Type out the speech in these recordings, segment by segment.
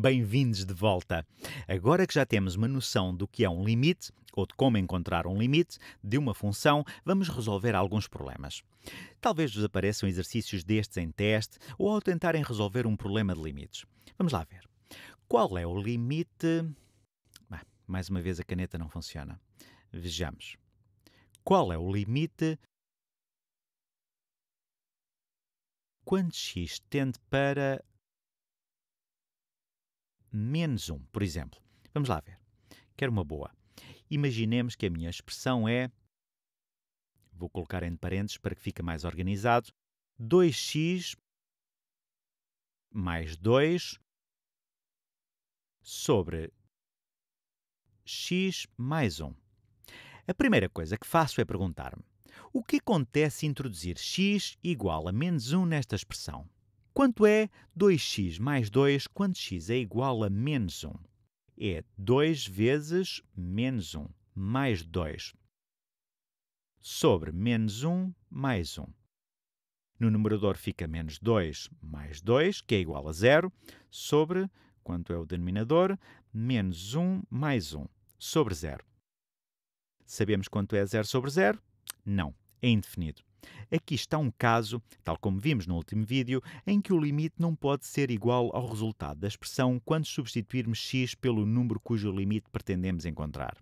Bem-vindos de volta! Agora que já temos uma noção do que é um limite, ou de como encontrar um limite de uma função, vamos resolver alguns problemas. Talvez vos apareçam exercícios destes em teste ou ao tentarem resolver um problema de limites. Vamos lá ver. Qual é o limite. Ah, mais uma vez a caneta não funciona. Vejamos. Qual é o limite quando x tende para menos 1, por exemplo. Vamos lá ver. Quero uma boa. Imaginemos que a minha expressão é, vou colocar entre parênteses para que fique mais organizado, 2x mais 2 sobre x mais 1. A primeira coisa que faço é perguntar-me, o que acontece se introduzir x igual a menos 1 nesta expressão? Quanto é 2x mais 2 quando x é igual a menos 1? É 2 vezes menos 1 mais 2 sobre menos 1 mais 1. No numerador fica menos 2 mais 2, que é igual a 0, sobre, quanto é o denominador, menos 1 mais 1, sobre 0. Sabemos quanto é 0 sobre 0? Não, é indefinido. Aqui está um caso, tal como vimos no último vídeo, em que o limite não pode ser igual ao resultado da expressão quando substituirmos x pelo número cujo limite pretendemos encontrar.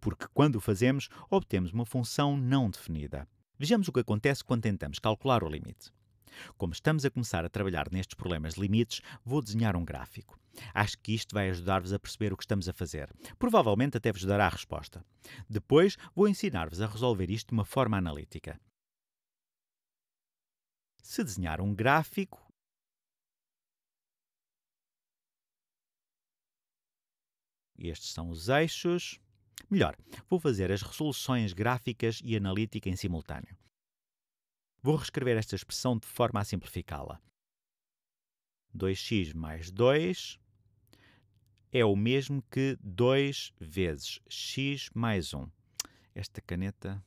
Porque quando o fazemos, obtemos uma função não definida. Vejamos o que acontece quando tentamos calcular o limite. Como estamos a começar a trabalhar nestes problemas de limites, vou desenhar um gráfico. Acho que isto vai ajudar-vos a perceber o que estamos a fazer. Provavelmente até vos dará a resposta. Depois, vou ensinar-vos a resolver isto de uma forma analítica. Se desenhar um gráfico, estes são os eixos. Melhor, vou fazer as resoluções gráficas e analítica em simultâneo. Vou reescrever esta expressão de forma a simplificá-la. 2x mais 2 é o mesmo que 2 vezes x mais 1. Esta caneta.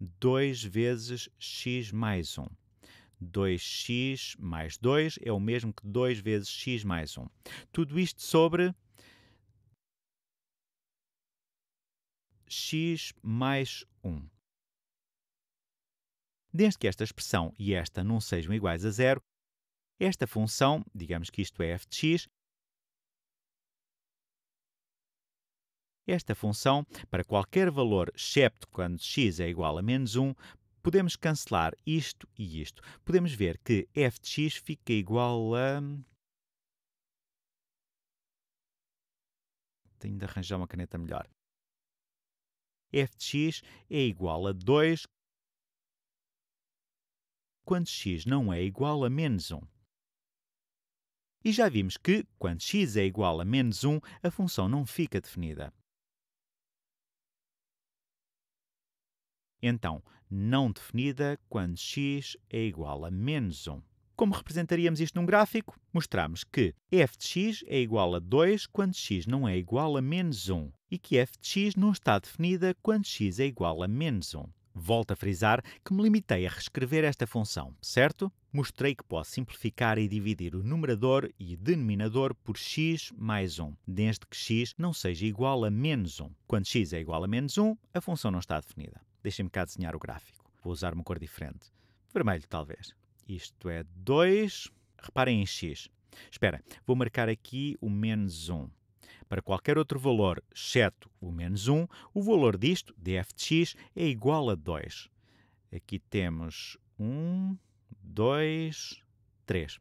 2 vezes x mais 1. 2x mais 2 é o mesmo que 2 vezes x mais 1. Tudo isto sobre x mais 1. Desde que esta expressão e esta não sejam iguais a zero, esta função, digamos que isto é f de x, esta função, para qualquer valor, excepto quando x é igual a menos 1, podemos cancelar isto e isto. Podemos ver que f de x fica igual a... Tenho de arranjar uma caneta melhor. f de x é igual a 2 quando x não é igual a menos 1. E já vimos que, quando x é igual a menos 1, a função não fica definida. Então, não definida quando x é igual a menos 1. Como representaríamos isto num gráfico? Mostramos que f de x é igual a 2 quando x não é igual a menos 1 e que f de x não está definida quando x é igual a menos 1. Volto a frisar que me limitei a reescrever esta função, certo? Mostrei que posso simplificar e dividir o numerador e denominador por x mais 1, desde que x não seja igual a menos 1. Quando x é igual a menos 1, a função não está definida. Deixem-me cá desenhar o gráfico. Vou usar uma cor diferente. Vermelho, talvez. Isto é 2. Reparem em x. Espera, vou marcar aqui o menos 1. Para qualquer outro valor, exceto o menos 1, o valor disto, de f de x, é igual a 2. Aqui temos 1, 2, 3.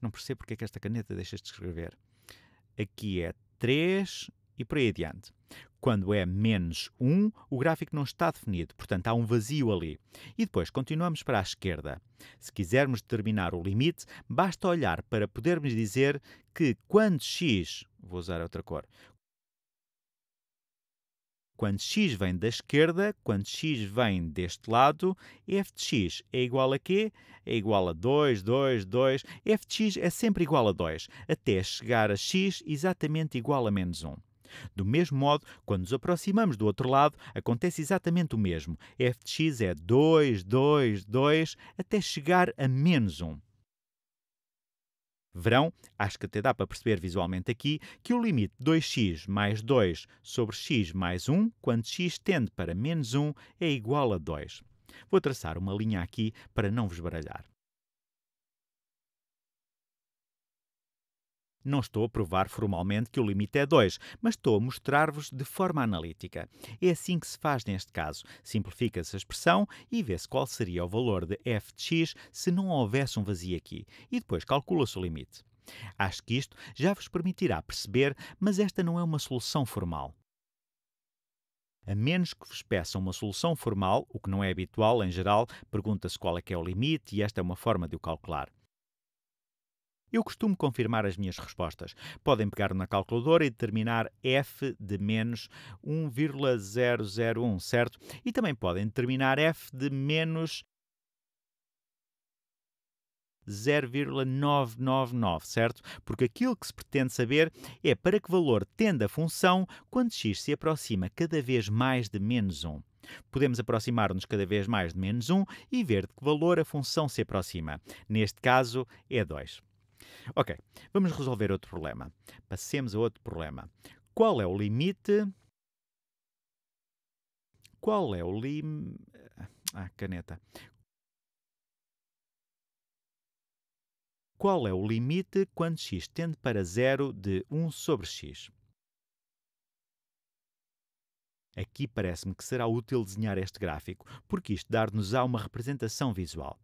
Não percebo porque é que esta caneta deixa de escrever. Aqui é 3 e por aí adiante. Quando é menos 1, o gráfico não está definido, portanto há um vazio ali. E depois continuamos para a esquerda. Se quisermos determinar o limite, basta olhar para podermos dizer que quando x, vou usar outra cor, quando x vem da esquerda, quando x vem deste lado, f de x é igual a quê? É igual a 2, 2, 2. f de x é sempre igual a 2, até chegar a x exatamente igual a menos 1. Do mesmo modo, quando nos aproximamos do outro lado, acontece exatamente o mesmo. f de x é 2, 2, 2, até chegar a menos 1. Verão, acho que até dá para perceber visualmente aqui que o limite 2x mais 2 sobre x mais 1, quando x tende para menos 1, é igual a 2. Vou traçar uma linha aqui para não vos baralhar. Não estou a provar formalmente que o limite é 2, mas estou a mostrar-vos de forma analítica. É assim que se faz neste caso. Simplifica-se a expressão e vê-se qual seria o valor de f de x se não houvesse um vazio aqui. E depois calcula-se o limite. Acho que isto já vos permitirá perceber, mas esta não é uma solução formal. A menos que vos peçam uma solução formal, o que não é habitual em geral, pergunta-se qual é que é o limite e esta é uma forma de o calcular. Eu costumo confirmar as minhas respostas. Podem pegar na calculadora e determinar f de menos 1,001, certo? E também podem determinar f de menos 0,999, certo? Porque aquilo que se pretende saber é para que valor tende a função quando x se aproxima cada vez mais de menos 1. Podemos aproximar-nos cada vez mais de menos 1 e ver de que valor a função se aproxima. Neste caso, é 2. Ok, vamos resolver outro problema. Passemos a outro problema. Qual é o limite... Qual é o lim... Ah, caneta. Qual é o limite quando x tende para zero de 1 sobre x? Aqui parece-me que será útil desenhar este gráfico, porque isto dar-nos-á uma representação visual.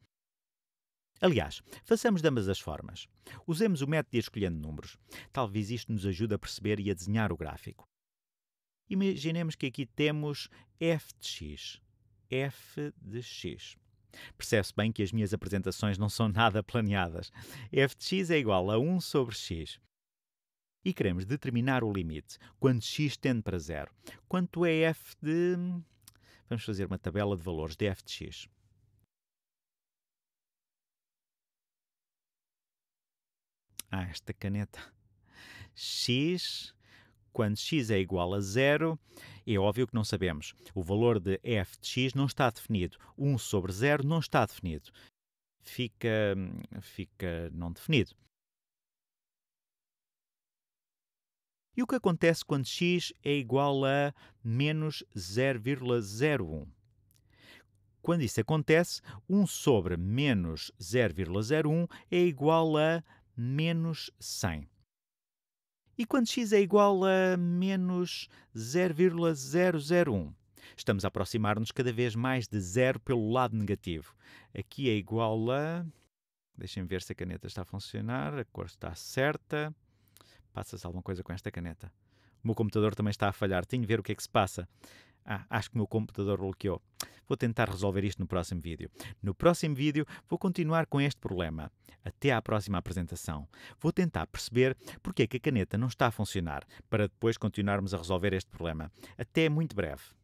Aliás, façamos de ambas as formas. Usemos o método de escolhendo números. Talvez isto nos ajude a perceber e a desenhar o gráfico. Imaginemos que aqui temos f de x. f de x. Percebe-se bem que as minhas apresentações não são nada planeadas. f de x é igual a 1 sobre x. E queremos determinar o limite, quando x tende para zero. Quanto é f de... Vamos fazer uma tabela de valores de f de x. Ah, esta caneta. x, quando x é igual a zero, é óbvio que não sabemos. O valor de f de x não está definido. 1 sobre 0 não está definido. Fica, fica não definido. E o que acontece quando x é igual a menos 0,01? Quando isso acontece, 1 sobre menos 0,01 é igual a menos 100. E quando x é igual a menos 0,001? Estamos a aproximar-nos cada vez mais de zero pelo lado negativo. Aqui é igual a... Deixem ver se a caneta está a funcionar, a cor está certa. Passa-se alguma coisa com esta caneta. O meu computador também está a falhar. Tenho de ver o que é que se passa. Ah, acho que o meu computador bloqueou. Vou tentar resolver isto no próximo vídeo. No próximo vídeo vou continuar com este problema. Até à próxima apresentação. Vou tentar perceber porque é que a caneta não está a funcionar, para depois continuarmos a resolver este problema. Até muito breve.